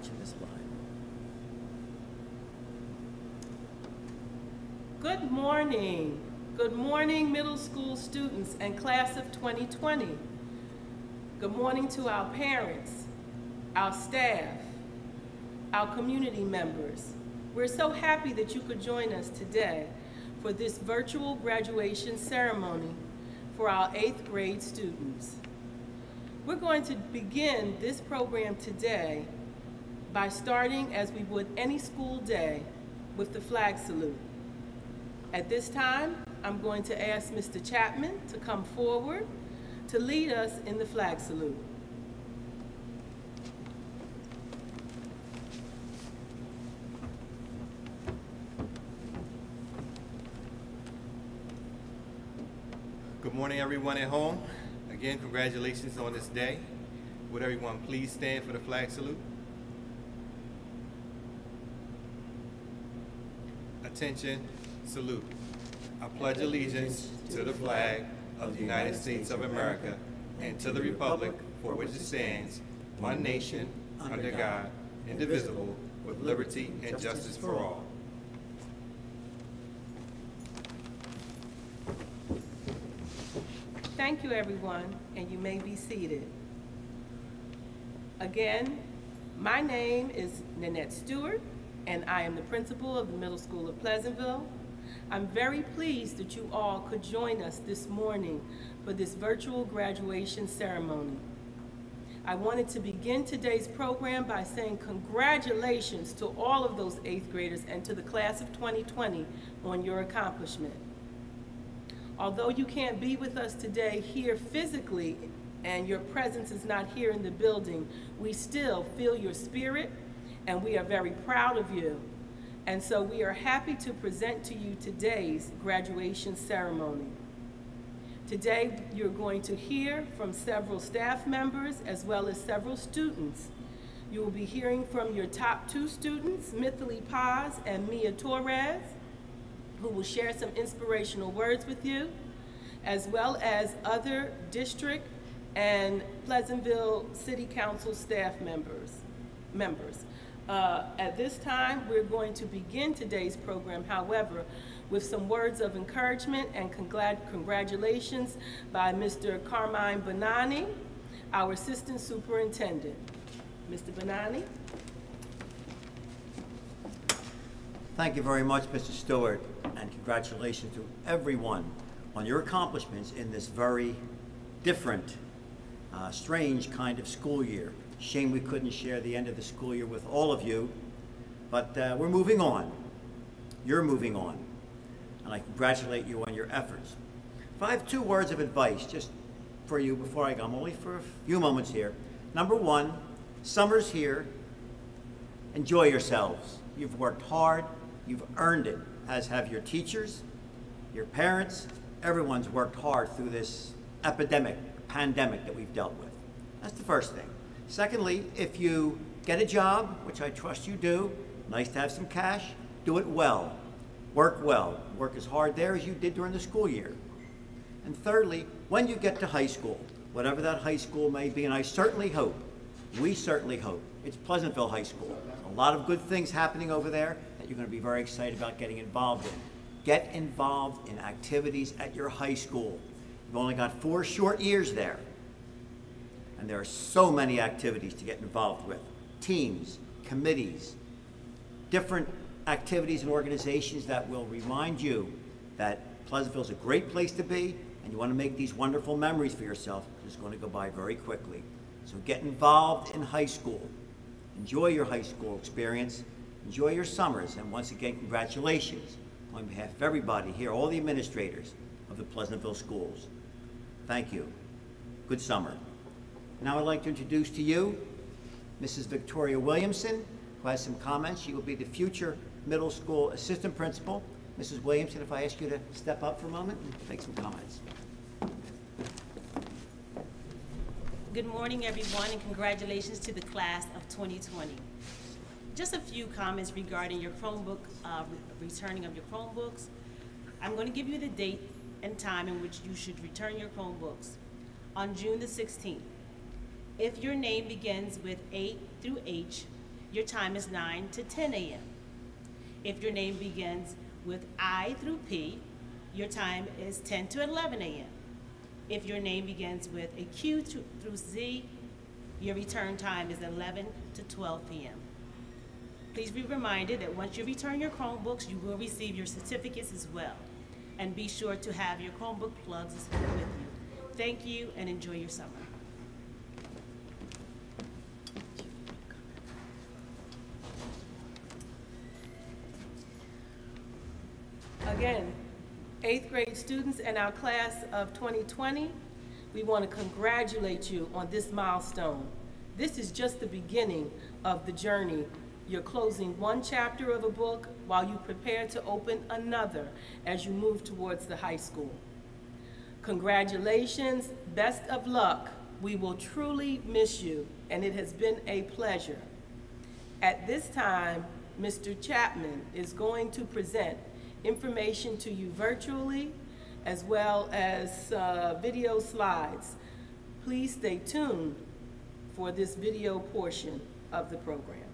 watching this live. Good morning. Good morning, middle school students and class of 2020. Good morning to our parents, our staff, our community members. We're so happy that you could join us today for this virtual graduation ceremony for our eighth grade students. We're going to begin this program today by starting as we would any school day with the flag salute. At this time, I'm going to ask Mr. Chapman to come forward to lead us in the flag salute. Good morning, everyone at home. Again, congratulations on this day. Would everyone please stand for the flag salute? Attention, salute. I pledge allegiance to the flag of the United States of America and to the republic for which it stands, one nation, under God, indivisible, with liberty and justice for all. Thank you, everyone, and you may be seated. Again, my name is Nanette Stewart, and I am the principal of the Middle School of Pleasantville. I'm very pleased that you all could join us this morning for this virtual graduation ceremony. I wanted to begin today's program by saying congratulations to all of those eighth graders and to the class of 2020 on your accomplishment. Although you can't be with us today here physically and your presence is not here in the building, we still feel your spirit and we are very proud of you. And so we are happy to present to you today's graduation ceremony. Today, you're going to hear from several staff members as well as several students. You will be hearing from your top two students, Mithili Das and Mia Torres, who will share some inspirational words with you, as well as other district and Pleasantville City Council staff members. members. Uh, at this time, we're going to begin today's program, however, with some words of encouragement and congr congratulations by Mr. Carmine Bonani, our Assistant Superintendent. Mr. Bonani? Thank you very much, Mr. Stewart, and congratulations to everyone on your accomplishments in this very different, uh, strange kind of school year. Shame we couldn't share the end of the school year with all of you, but uh, we're moving on. You're moving on, and I congratulate you on your efforts. If I have two words of advice just for you before I go, I'm only for a few moments here. Number one, summer's here. Enjoy yourselves. You've worked hard, you've earned it, as have your teachers, your parents, everyone's worked hard through this epidemic, pandemic that we've dealt with. That's the first thing. Secondly, if you get a job, which I trust you do, nice to have some cash, do it well. Work well. Work as hard there as you did during the school year. And thirdly, when you get to high school, whatever that high school may be, and I certainly hope, we certainly hope, it's Pleasantville High School. A lot of good things happening over there that you're going to be very excited about getting involved in. Get involved in activities at your high school. You've only got four short years there. And there are so many activities to get involved with. Teams, committees, different activities and organizations that will remind you that Pleasantville is a great place to be and you want to make these wonderful memories for yourself. It's going to go by very quickly. So get involved in high school. Enjoy your high school experience. Enjoy your summers. And once again, congratulations on behalf of everybody here, all the administrators of the Pleasantville schools. Thank you. Good summer. Now I'd like to introduce to you Mrs. Victoria Williamson, who has some comments. She will be the future middle school assistant principal. Mrs. Williamson, if I ask you to step up for a moment and make some comments. Good morning, everyone, and congratulations to the class of 2020. Just a few comments regarding your Chromebook, uh, returning of your Chromebooks. I'm going to give you the date and time in which you should return your Chromebooks. On June the 16th. If your name begins with A through H, your time is 9 to 10 a.m. If your name begins with I through P, your time is 10 to 11 a.m. If your name begins with a Q through Z, your return time is 11 to 12 p.m. Please be reminded that once you return your Chromebooks, you will receive your certificates as well. And be sure to have your Chromebook plugs with you. Thank you and enjoy your summer. Again, eighth grade students in our class of 2020, we want to congratulate you on this milestone. This is just the beginning of the journey. You're closing one chapter of a book while you prepare to open another as you move towards the high school. Congratulations, best of luck. We will truly miss you, and it has been a pleasure. At this time, Mr. Chapman is going to present information to you virtually as well as uh, video slides. Please stay tuned for this video portion of the program.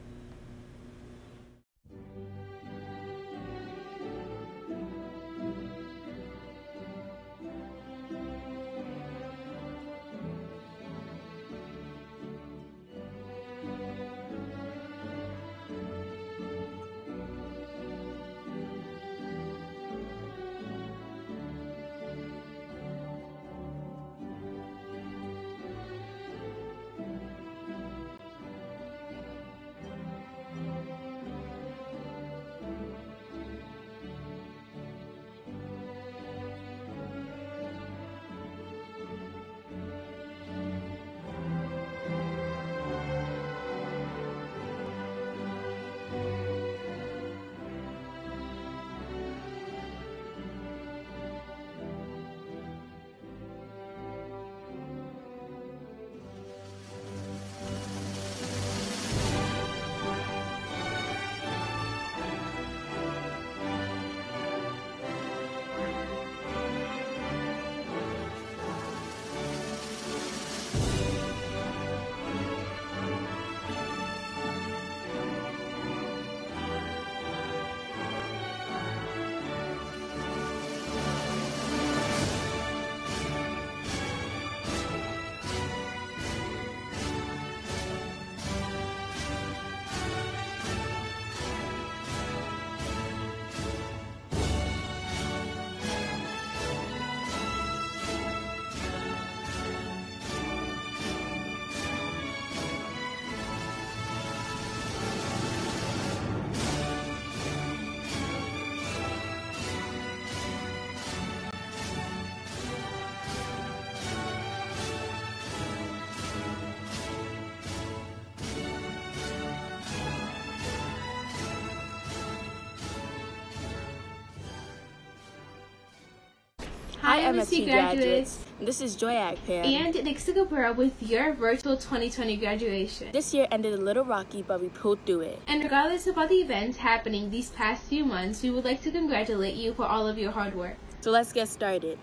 Hi, am MSC MSc graduates. graduates. This is Joy Agpan. And Nixa Kapura with your virtual 2020 graduation. This year ended a little rocky, but we pulled through it. And regardless of all the events happening these past few months, we would like to congratulate you for all of your hard work. So let's get started.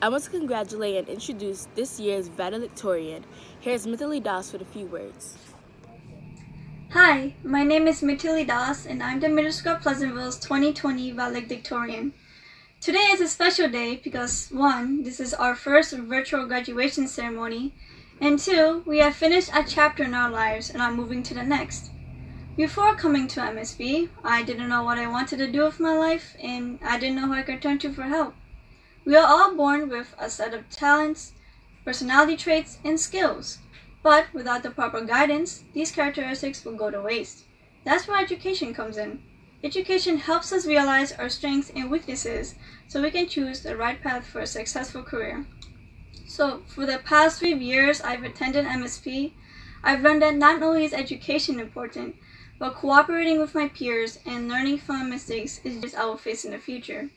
I want to congratulate and introduce this year's valedictorian. Here's Mithili Das with a few words. Hi, my name is Mithili Das, and I'm the Middle School of Pleasantville's 2020 valedictorian. Today is a special day because one, this is our first virtual graduation ceremony, and two, we have finished a chapter in our lives and are moving to the next. Before coming to MSP, I didn't know what I wanted to do with my life, and I didn't know who I could turn to for help. We are all born with a set of talents, personality traits, and skills. But without the proper guidance, these characteristics will go to waste. That's where education comes in. Education helps us realize our strengths and weaknesses so we can choose the right path for a successful career. So, for the past three years I've attended MSP, I've learned that not only is education important, but cooperating with my peers and learning from mistakes is just I will face in the future.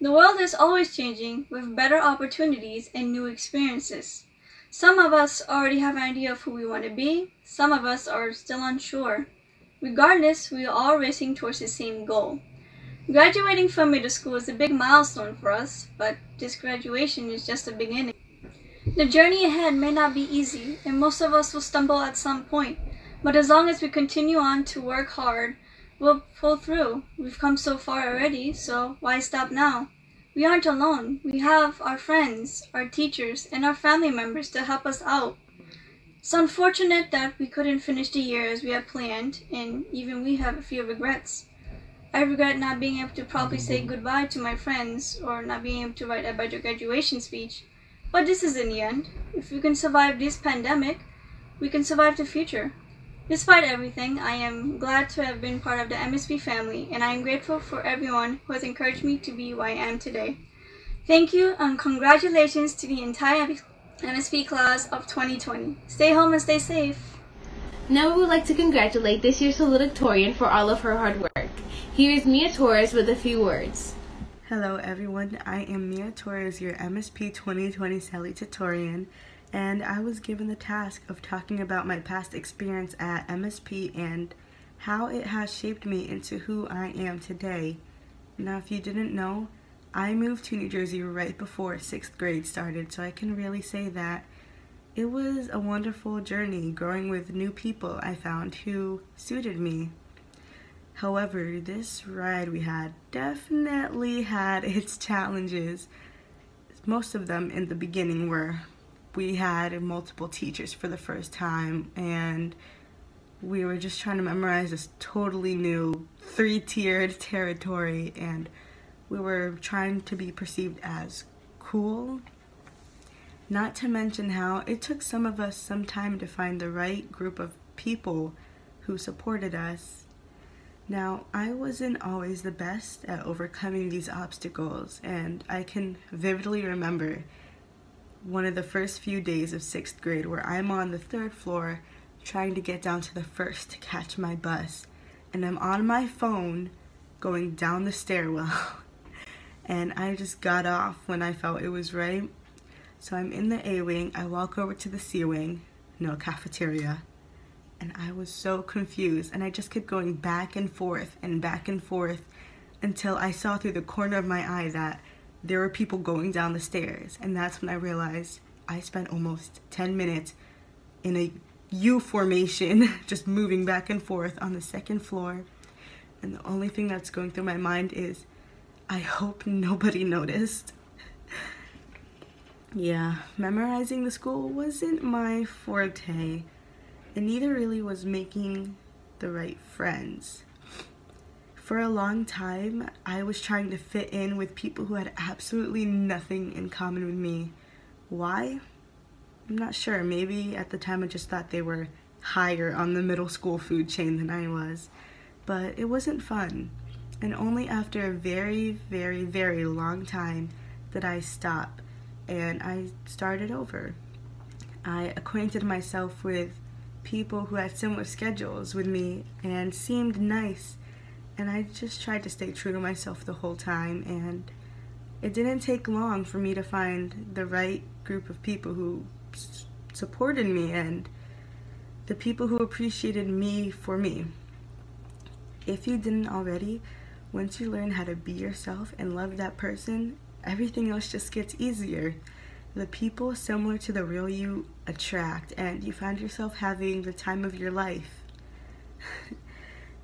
The world is always changing with better opportunities and new experiences. Some of us already have an idea of who we want to be, some of us are still unsure. Regardless, we are all racing towards the same goal. Graduating from middle school is a big milestone for us, but this graduation is just the beginning. The journey ahead may not be easy, and most of us will stumble at some point. But as long as we continue on to work hard, we'll pull through. We've come so far already, so why stop now? We aren't alone. We have our friends, our teachers, and our family members to help us out. It's unfortunate that we couldn't finish the year as we had planned, and even we have a few regrets. I regret not being able to properly say goodbye to my friends or not being able to write a better graduation speech. But this is in the end. If we can survive this pandemic, we can survive the future. Despite everything, I am glad to have been part of the MSP family, and I am grateful for everyone who has encouraged me to be who I am today. Thank you, and congratulations to the entire MSP class of 2020. Stay home and stay safe. Now we would like to congratulate this year's salutatorian for all of her hard work. Here is Mia Torres with a few words. Hello everyone, I am Mia Torres, your MSP 2020 salutatorian and I was given the task of talking about my past experience at MSP and how it has shaped me into who I am today. Now, if you didn't know, I moved to New Jersey right before sixth grade started, so I can really say that it was a wonderful journey growing with new people I found who suited me. However, this ride we had definitely had its challenges. Most of them in the beginning were we had multiple teachers for the first time and we were just trying to memorize this totally new three-tiered territory and we were trying to be perceived as cool not to mention how it took some of us some time to find the right group of people who supported us now I wasn't always the best at overcoming these obstacles and I can vividly remember one of the first few days of sixth grade where I'm on the third floor trying to get down to the first to catch my bus. And I'm on my phone going down the stairwell. and I just got off when I felt it was right. So I'm in the A wing, I walk over to the C wing, no cafeteria. And I was so confused and I just kept going back and forth and back and forth until I saw through the corner of my eye that there were people going down the stairs. And that's when I realized I spent almost 10 minutes in a U formation, just moving back and forth on the second floor. And the only thing that's going through my mind is, I hope nobody noticed. yeah, memorizing the school wasn't my forte. And neither really was making the right friends. For a long time, I was trying to fit in with people who had absolutely nothing in common with me. Why? I'm not sure. Maybe at the time I just thought they were higher on the middle school food chain than I was. But it wasn't fun. And only after a very, very, very long time did I stop and I started over. I acquainted myself with people who had similar schedules with me and seemed nice and I just tried to stay true to myself the whole time and it didn't take long for me to find the right group of people who supported me and the people who appreciated me for me. If you didn't already, once you learn how to be yourself and love that person, everything else just gets easier. The people similar to the real you attract and you find yourself having the time of your life.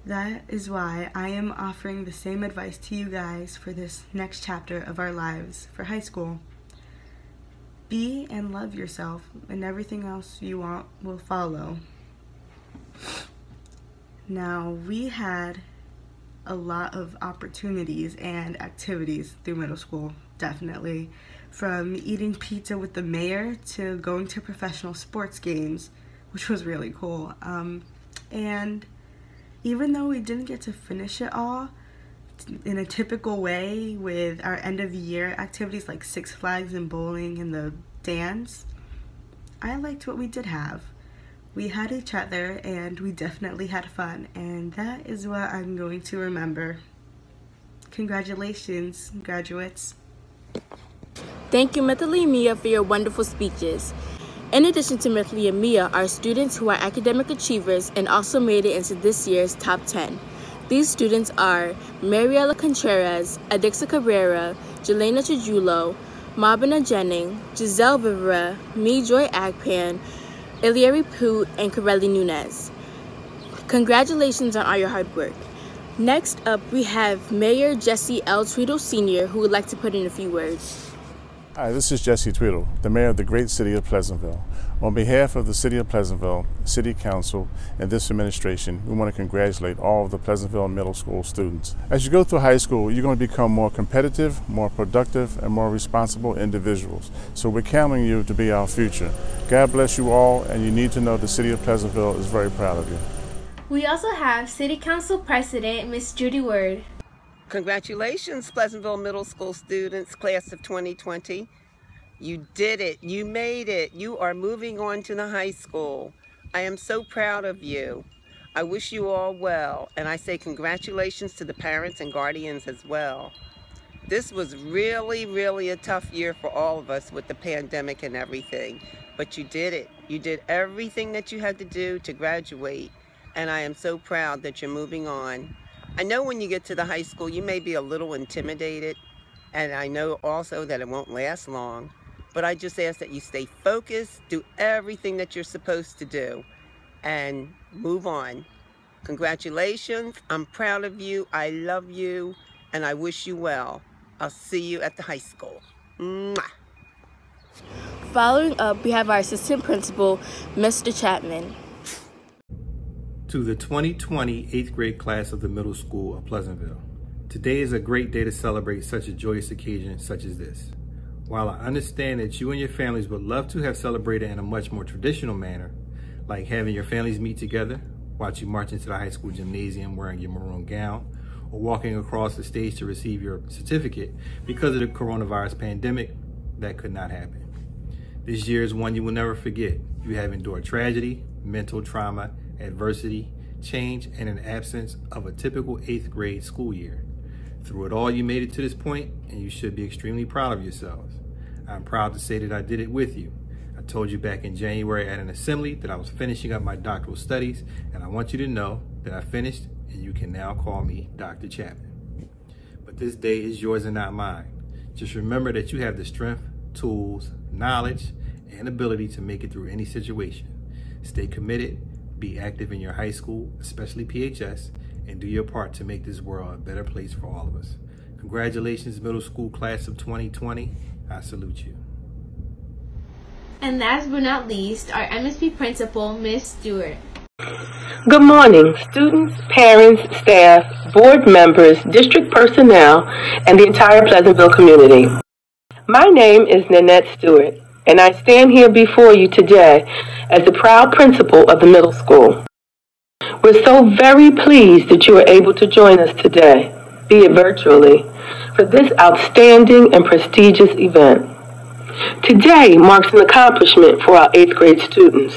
That is why I am offering the same advice to you guys for this next chapter of our lives for high school. Be and love yourself, and everything else you want will follow. Now, we had a lot of opportunities and activities through middle school, definitely. From eating pizza with the mayor to going to professional sports games, which was really cool. Um, and even though we didn't get to finish it all in a typical way with our end of year activities like Six Flags and bowling and the dance, I liked what we did have. We had each other and we definitely had fun and that is what I'm going to remember. Congratulations, graduates. Thank you, Mithili Mia, for your wonderful speeches. In addition to Mithili and Mia are students who are academic achievers and also made it into this year's top 10. These students are Mariela Contreras, Adixa Cabrera, Jelena Chijulo, Mabina Jennings, Giselle Vivera, Me Joy Agpan, Iliari Poot, and Corelli Nunez. Congratulations on all your hard work. Next up, we have Mayor Jesse L. Tweedle Sr., who would like to put in a few words. Hi, this is Jesse Tweedle, the mayor of the great city of Pleasantville. On behalf of the city of Pleasantville, city council, and this administration, we want to congratulate all of the Pleasantville Middle School students. As you go through high school, you're going to become more competitive, more productive, and more responsible individuals. So we're counting you to be our future. God bless you all, and you need to know the city of Pleasantville is very proud of you. We also have City Council President Miss Judy Word. Congratulations, Pleasantville Middle School students, class of 2020. You did it. You made it. You are moving on to the high school. I am so proud of you. I wish you all well, and I say congratulations to the parents and guardians as well. This was really, really a tough year for all of us with the pandemic and everything, but you did it. You did everything that you had to do to graduate, and I am so proud that you're moving on. I know when you get to the high school, you may be a little intimidated, and I know also that it won't last long, but I just ask that you stay focused, do everything that you're supposed to do, and move on. Congratulations. I'm proud of you. I love you, and I wish you well. I'll see you at the high school. Mwah. Following up, we have our assistant principal, Mr. Chapman. To the 2020 8th grade class of the middle school of Pleasantville. Today is a great day to celebrate such a joyous occasion such as this. While I understand that you and your families would love to have celebrated in a much more traditional manner, like having your families meet together, watch you march into the high school gymnasium wearing your maroon gown, or walking across the stage to receive your certificate, because of the coronavirus pandemic, that could not happen. This year is one you will never forget. You have endured tragedy, mental trauma, adversity, change, and an absence of a typical eighth grade school year. Through it all, you made it to this point, and you should be extremely proud of yourselves. I'm proud to say that I did it with you. I told you back in January at an assembly that I was finishing up my doctoral studies, and I want you to know that I finished, and you can now call me Dr. Chapman. But this day is yours and not mine. Just remember that you have the strength, tools, knowledge, and ability to make it through any situation. Stay committed be active in your high school, especially PHS, and do your part to make this world a better place for all of us. Congratulations, middle school class of 2020. I salute you. And last but not least, our MSP principal, Miss Stewart. Good morning, students, parents, staff, board members, district personnel, and the entire Pleasantville community. My name is Nanette Stewart, and I stand here before you today as the proud principal of the middle school. We're so very pleased that you are able to join us today, be it virtually, for this outstanding and prestigious event. Today marks an accomplishment for our eighth grade students,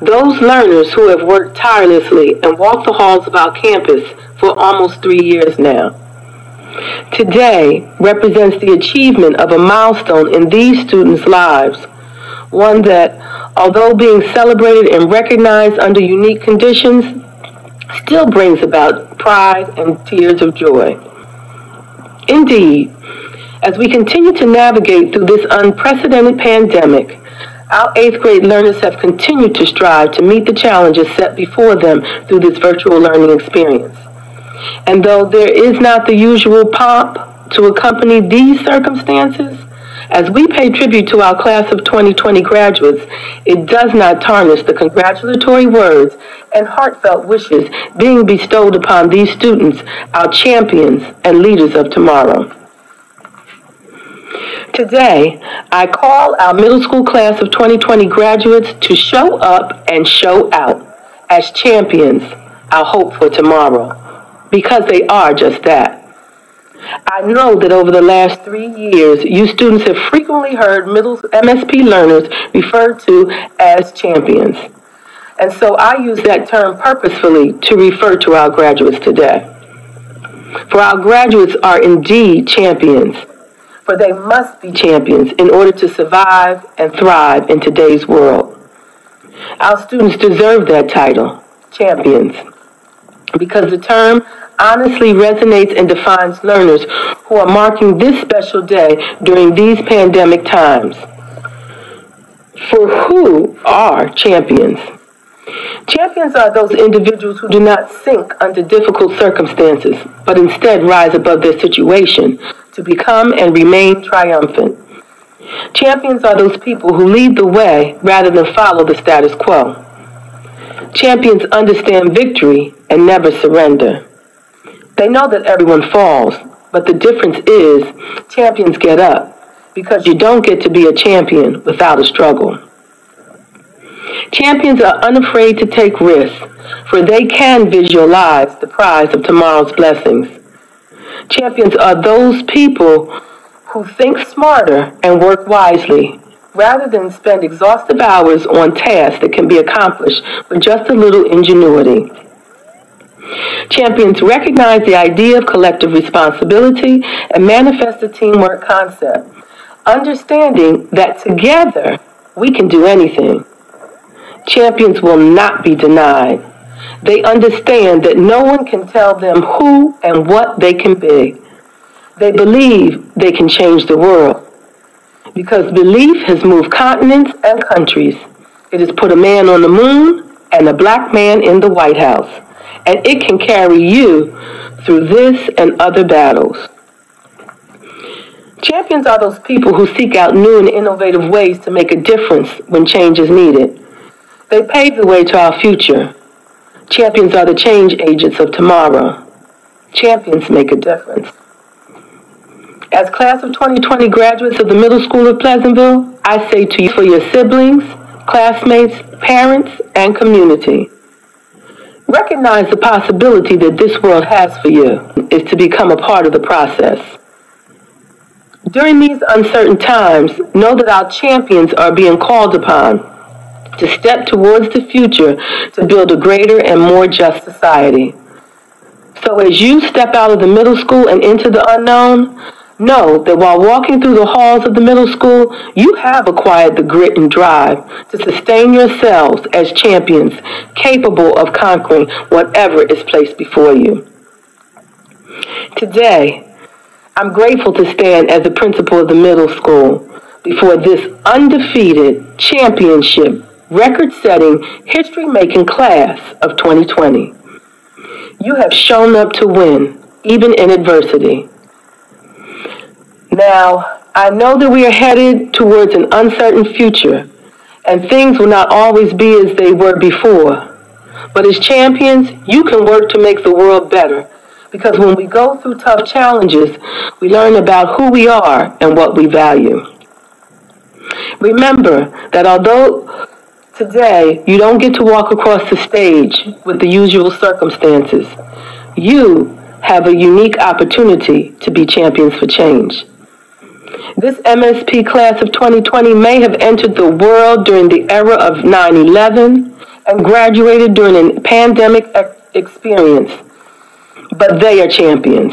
those learners who have worked tirelessly and walked the halls of our campus for almost three years now. Today represents the achievement of a milestone in these students' lives, one that, although being celebrated and recognized under unique conditions, still brings about pride and tears of joy. Indeed, as we continue to navigate through this unprecedented pandemic, our eighth grade learners have continued to strive to meet the challenges set before them through this virtual learning experience. And though there is not the usual pomp to accompany these circumstances, as we pay tribute to our class of 2020 graduates, it does not tarnish the congratulatory words and heartfelt wishes being bestowed upon these students, our champions and leaders of tomorrow. Today, I call our middle school class of 2020 graduates to show up and show out as champions, our hope for tomorrow because they are just that. I know that over the last three years, you students have frequently heard middle MSP learners referred to as champions. And so I use that term purposefully to refer to our graduates today. For our graduates are indeed champions, for they must be champions in order to survive and thrive in today's world. Our students deserve that title, champions because the term honestly resonates and defines learners who are marking this special day during these pandemic times. For who are champions? Champions are those individuals who do not sink under difficult circumstances, but instead rise above their situation to become and remain triumphant. Champions are those people who lead the way rather than follow the status quo. Champions understand victory and never surrender. They know that everyone falls, but the difference is champions get up because you don't get to be a champion without a struggle. Champions are unafraid to take risks, for they can visualize the prize of tomorrow's blessings. Champions are those people who think smarter and work wisely, rather than spend exhaustive hours on tasks that can be accomplished with just a little ingenuity. Champions recognize the idea of collective responsibility and manifest the teamwork concept, understanding that together we can do anything. Champions will not be denied. They understand that no one can tell them who and what they can be. They believe they can change the world. Because belief has moved continents and countries. It has put a man on the moon and a black man in the White House. And it can carry you through this and other battles. Champions are those people who seek out new and innovative ways to make a difference when change is needed. They pave the way to our future. Champions are the change agents of tomorrow. Champions make a difference. As class of 2020 graduates of the Middle School of Pleasantville, I say to you for your siblings, classmates, parents, and community, recognize the possibility that this world has for you is to become a part of the process. During these uncertain times, know that our champions are being called upon to step towards the future to build a greater and more just society. So as you step out of the middle school and into the unknown, Know that while walking through the halls of the middle school, you have acquired the grit and drive to sustain yourselves as champions capable of conquering whatever is placed before you. Today, I'm grateful to stand as the principal of the middle school before this undefeated championship record-setting history-making class of 2020. You have shown up to win, even in adversity. Now, I know that we are headed towards an uncertain future, and things will not always be as they were before. But as champions, you can work to make the world better. Because when we go through tough challenges, we learn about who we are and what we value. Remember that although today you don't get to walk across the stage with the usual circumstances, you have a unique opportunity to be champions for change. This MSP class of 2020 may have entered the world during the era of 9 11 and graduated during a pandemic experience, but they are champions,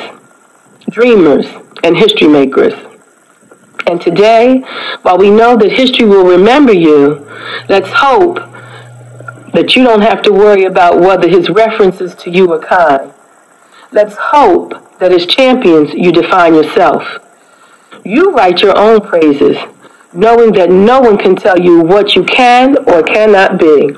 dreamers, and history makers. And today, while we know that history will remember you, let's hope that you don't have to worry about whether his references to you are kind. Let's hope that as champions you define yourself. You write your own praises, knowing that no one can tell you what you can or cannot be.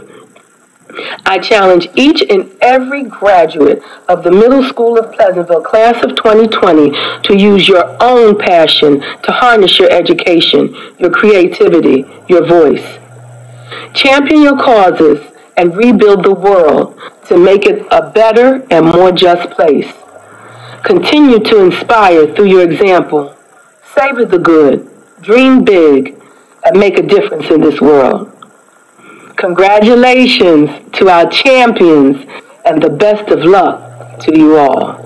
I challenge each and every graduate of the Middle School of Pleasantville class of 2020 to use your own passion to harness your education, your creativity, your voice. Champion your causes and rebuild the world to make it a better and more just place. Continue to inspire through your example savor the good, dream big, and make a difference in this world. Congratulations to our champions and the best of luck to you all.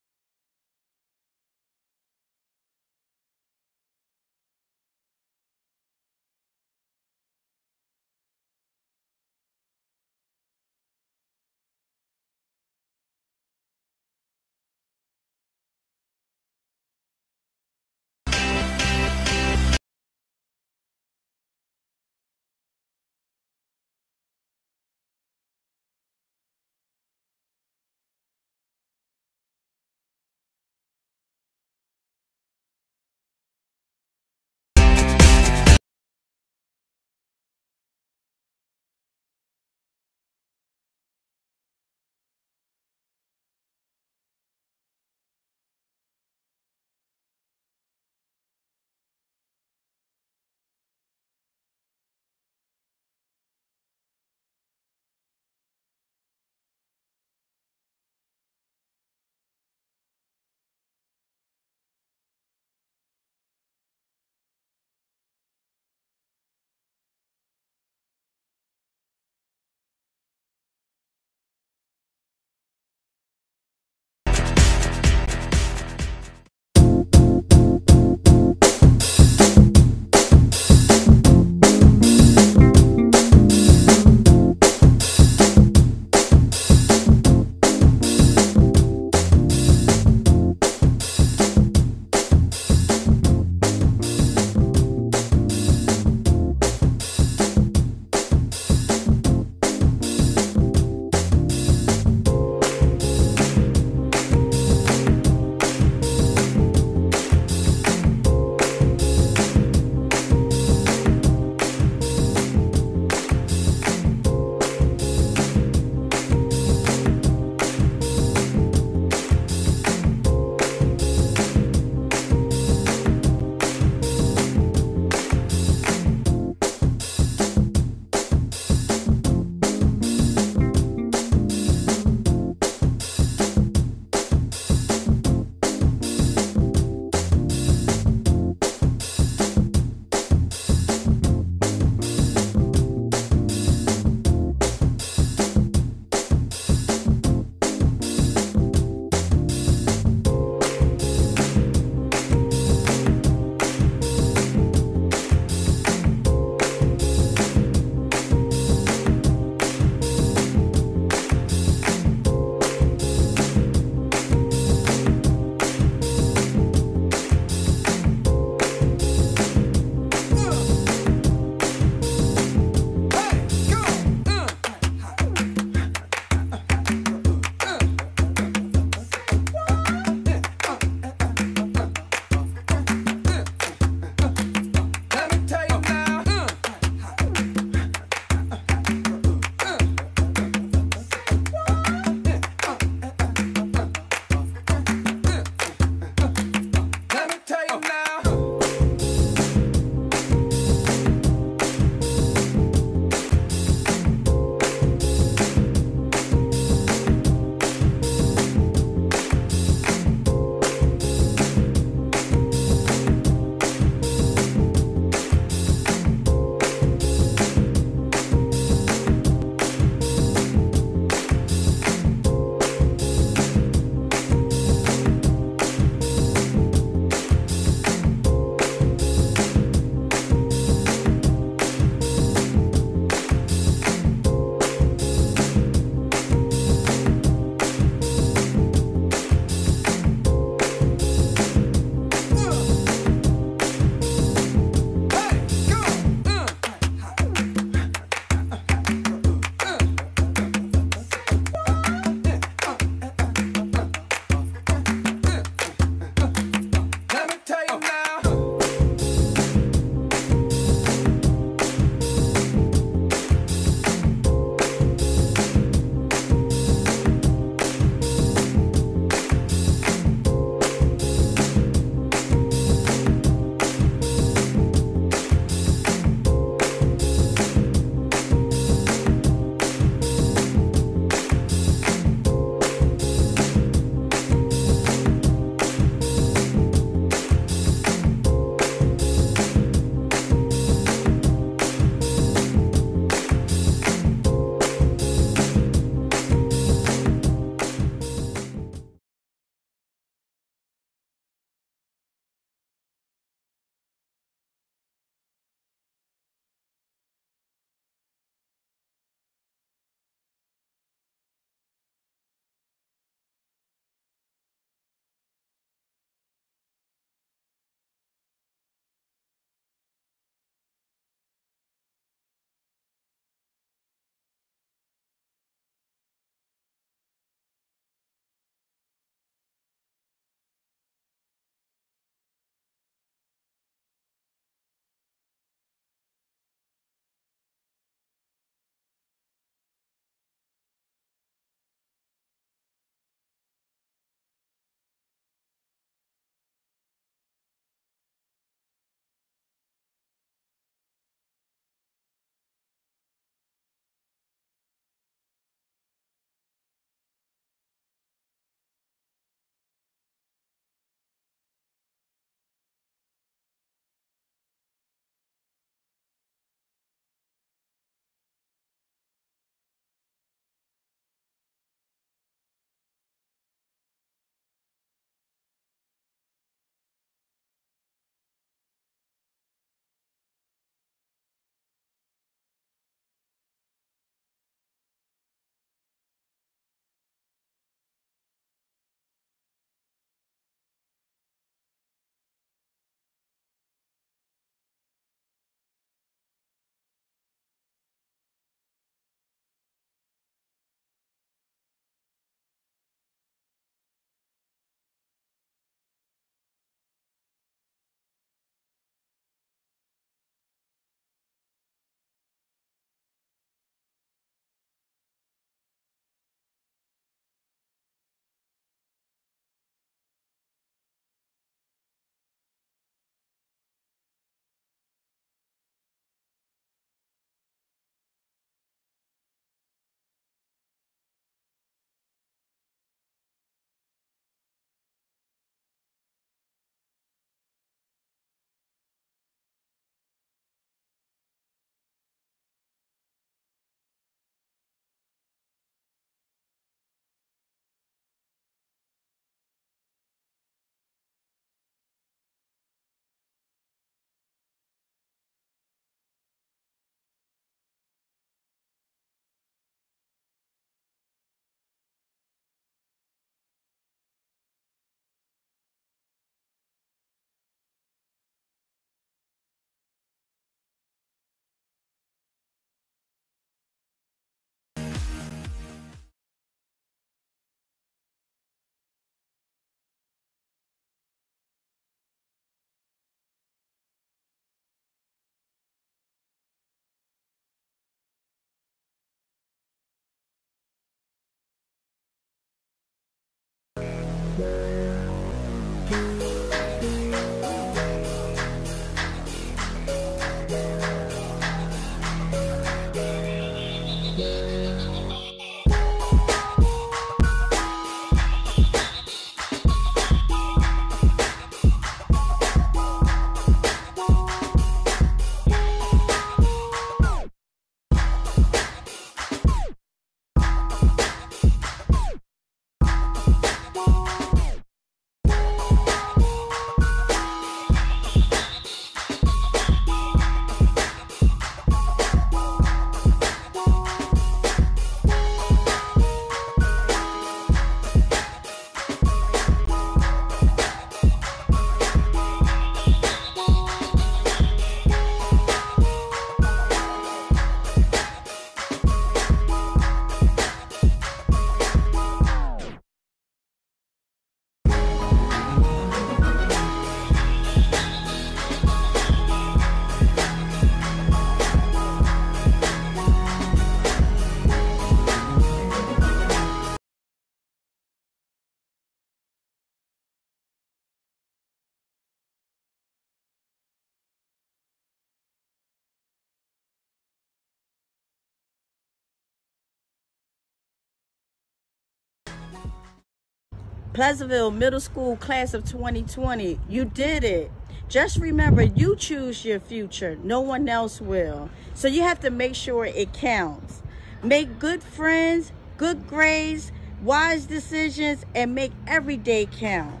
Pleasantville Middle School class of 2020, you did it. Just remember, you choose your future. No one else will. So you have to make sure it counts. Make good friends, good grades, wise decisions, and make every day count.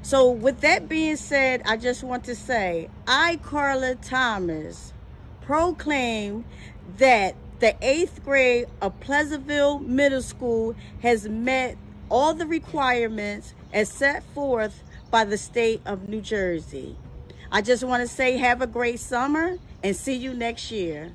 So with that being said, I just want to say, I, Carla Thomas, proclaim that the eighth grade of Pleasantville Middle School has met all the requirements as set forth by the state of New Jersey. I just want to say have a great summer and see you next year.